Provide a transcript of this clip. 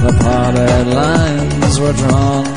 The parted lines were drawn.